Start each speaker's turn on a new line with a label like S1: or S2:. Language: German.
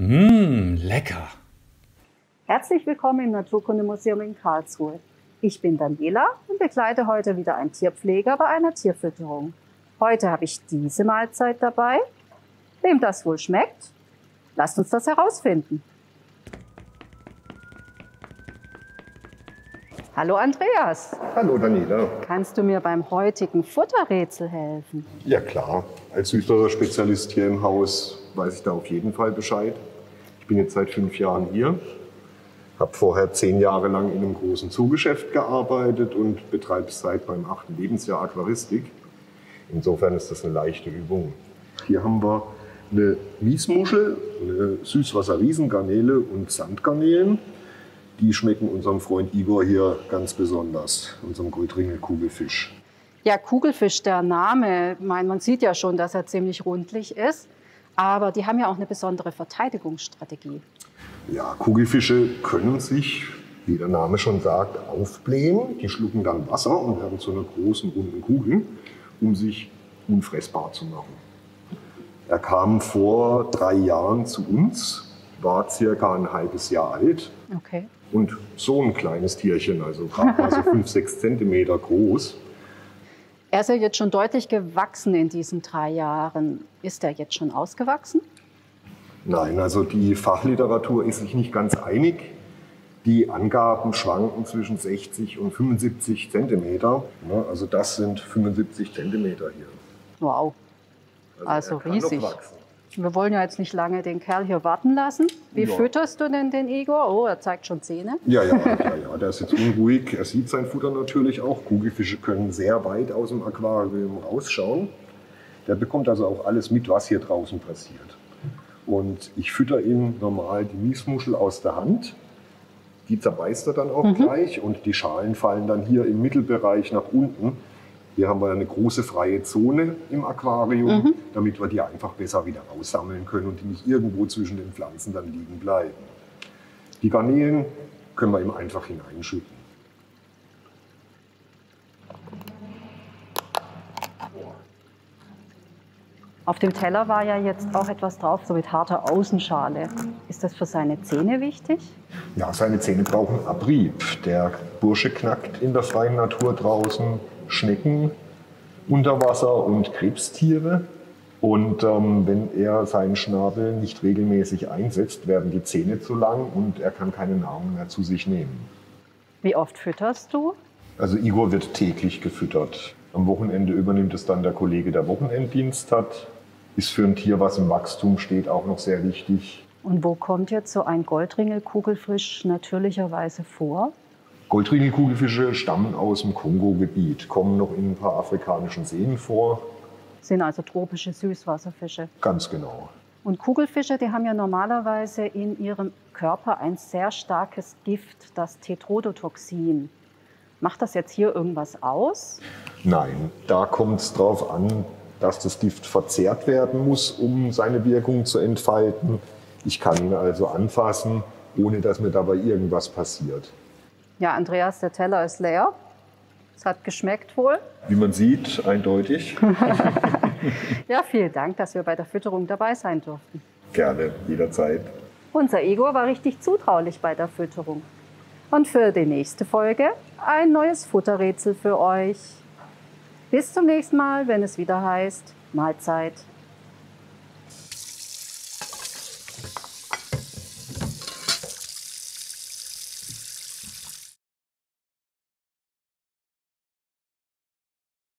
S1: Mmm, lecker.
S2: Herzlich willkommen im Naturkundemuseum in Karlsruhe. Ich bin Daniela und begleite heute wieder einen Tierpfleger bei einer Tierfütterung. Heute habe ich diese Mahlzeit dabei. Wem das wohl schmeckt? Lasst uns das herausfinden. Hallo Andreas.
S3: Hallo Daniela.
S2: Kannst du mir beim heutigen Futterrätsel helfen?
S3: Ja klar, als Süßwasserspezialist hier im Haus weiß ich da auf jeden Fall Bescheid. Ich bin jetzt seit fünf Jahren hier, habe vorher zehn Jahre lang in einem großen Zugeschäft gearbeitet und betreibe seit meinem achten Lebensjahr Aquaristik. Insofern ist das eine leichte Übung. Hier haben wir eine Miesmuschel, eine Süßwasser-Riesengarnele und Sandgarnelen. Die schmecken unserem Freund Igor hier ganz besonders, unserem Goldringel-Kugelfisch.
S2: Ja, Kugelfisch, der Name, mein, man sieht ja schon, dass er ziemlich rundlich ist. Aber die haben ja auch eine besondere Verteidigungsstrategie.
S3: Ja, Kugelfische können sich, wie der Name schon sagt, aufblähen. Die schlucken dann Wasser und werden zu einer großen, runden Kugel, um sich unfressbar zu machen. Er kam vor drei Jahren zu uns, war circa ein halbes Jahr alt.
S2: Okay.
S3: Und so ein kleines Tierchen, also gerade mal so fünf, sechs Zentimeter groß.
S2: Er ist ja jetzt schon deutlich gewachsen in diesen drei Jahren. Ist er jetzt schon ausgewachsen?
S3: Nein, also die Fachliteratur ist sich nicht ganz einig. Die Angaben schwanken zwischen 60 und 75 Zentimeter. Ja, also das sind 75 Zentimeter hier.
S2: Wow, also,
S3: kann
S2: riesig. Wir wollen ja jetzt nicht lange den Kerl hier warten lassen. Wie
S3: Ja.
S2: fütterst du denn den Igor? Oh, er zeigt schon Zähne.
S3: Ja, ja, ja, ja, der ist jetzt unruhig. Er sieht sein Futter natürlich auch. Kugelfische können sehr weit aus dem Aquarium rausschauen. Der bekommt also auch alles mit, was hier draußen passiert. Und ich fütter ihm normal die Miesmuschel aus der Hand. Die zerbeißt er dann auch gleich und die Schalen fallen dann hier im Mittelbereich nach unten. Hier haben wir eine große freie Zone im Aquarium, damit wir die einfach besser wieder raussammeln können und die nicht irgendwo zwischen den Pflanzen dann liegen bleiben. Die Garnelen können wir ihm einfach hineinschütten.
S2: Auf dem Teller war ja jetzt auch etwas drauf, so mit harter Außenschale. Ist das für seine Zähne wichtig?
S3: Ja, seine Zähne brauchen Abrieb. Der Bursche knackt in der freien Natur draußen Schnecken, Unterwasser und Krebstiere. Und ähm, wenn er seinen Schnabel nicht regelmäßig einsetzt, werden die Zähne zu lang und er kann keine Nahrung mehr zu sich nehmen.
S2: Wie oft fütterst du?
S3: Also Igor wird täglich gefüttert. Am Wochenende übernimmt es dann der Kollege, der Wochenenddienst hat. Ist für ein Tier, was im Wachstum steht, auch noch sehr wichtig.
S2: Und wo kommt jetzt so ein Goldringelkugelfisch natürlicherweise vor?
S3: Goldringelkugelfische stammen aus dem Kongo-Gebiet, kommen noch in ein paar afrikanischen Seen vor.
S2: Sind also tropische Süßwasserfische.
S3: Ganz genau.
S2: Und Kugelfische, die haben ja normalerweise in ihrem Körper ein sehr starkes Gift, das Tetrodotoxin. Macht das jetzt hier irgendwas aus?
S3: Nein, da kommt es darauf an, dass das Gift verzehrt werden muss, um seine Wirkung zu entfalten. Ich kann ihn also anfassen, ohne dass mir dabei irgendwas passiert.
S2: Ja, Andreas, der Teller ist leer. Es hat geschmeckt wohl.
S3: Wie man sieht, eindeutig.
S2: Ja, vielen Dank, dass wir bei der Fütterung dabei sein durften.
S3: Gerne, jederzeit.
S2: Unser Igor war richtig zutraulich bei der Fütterung. Und für die nächste Folge ein neues Futterrätsel für euch. Bis zum nächsten Mal, wenn es wieder heißt Mahlzeit